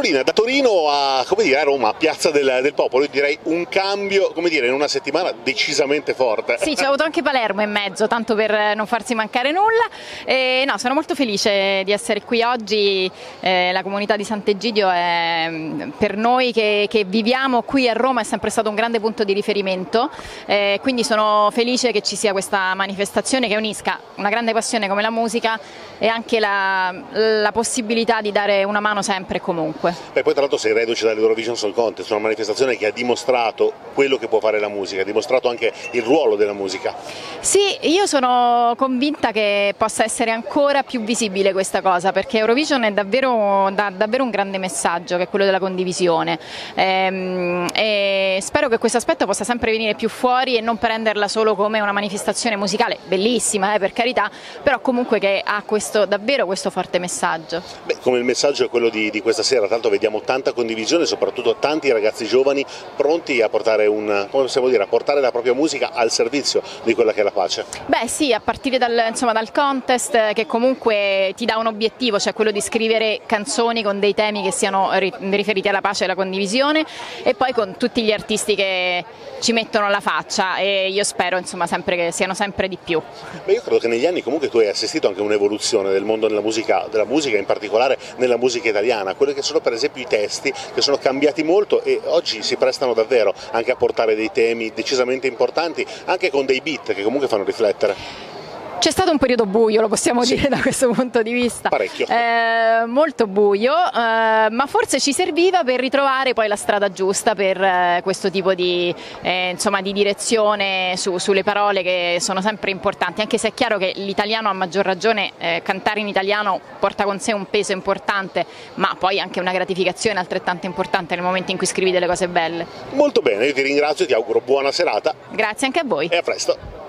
Carolina, da Torino a, dire, a Roma, a Piazza del, del, Popolo, io direi un cambio, come dire, in una settimana decisamente forte. Sì, c'è avuto anche Palermo in mezzo, tanto per non farsi mancare nulla. E, no, sono molto felice di essere qui oggi, eh, la comunità di Sant'Egidio è per noi che, che, viviamo qui a Roma è sempre stato un grande punto di riferimento, eh, quindi sono felice che ci sia questa manifestazione che unisca una grande passione come la musica e anche la, la possibilità di dare una mano sempre e comunque. Beh, poi tra l'altro sei reduce dall'Eurovision Soul Contest, una manifestazione che ha dimostrato quello che può fare la musica, ha dimostrato anche il ruolo della musica. Sì, io sono convinta che possa essere ancora più visibile questa cosa, perché Eurovision è davvero, dà davvero un grande messaggio, che è quello della condivisione. Ehm, e spero che questo aspetto possa sempre venire più fuori e non prenderla solo come una manifestazione musicale, bellissima eh, per carità, però comunque che ha questo davvero questo forte messaggio. Beh, come il messaggio è quello di, di, questa sera, tanto vediamo tanta condivisione, soprattutto tanti ragazzi giovani pronti a portare, un, dire, a portare la propria musica al servizio di quella che è la pace. Beh sì, a partire dal, insomma, dal contest che comunque ti dà un obiettivo, cioè quello di scrivere canzoni con dei temi che siano riferiti alla pace e alla condivisione e poi con tutti gli artisti che ci mettono la faccia e io spero insomma, sempre che siano sempre di più. Beh, io credo che negli anni comunque tu hai assistito anche a un'evoluzione evoluzione del mondo della musica, della musica, in particolare nella musica italiana, quelli che sono per esempio i testi che sono cambiati molto e oggi si prestano davvero anche a portare dei temi decisamente importanti, anche con dei beat che comunque fanno riflettere. C'è stato un periodo buio, lo possiamo sì. dire da questo punto di vista. Parecchio. Eh, molto buio, eh, ma forse ci serviva per ritrovare poi la strada giusta per eh, questo tipo di, eh, insomma, di direzione su, sulle parole che sono sempre importanti, anche se è chiaro che l'italiano a maggior ragione, eh, cantare in italiano porta con sé un peso importante, ma poi anche una gratificazione altrettanto importante nel momento in cui scrivi delle cose belle. Molto bene, io ti ringrazio e ti auguro buona serata. Grazie anche a voi. E a presto.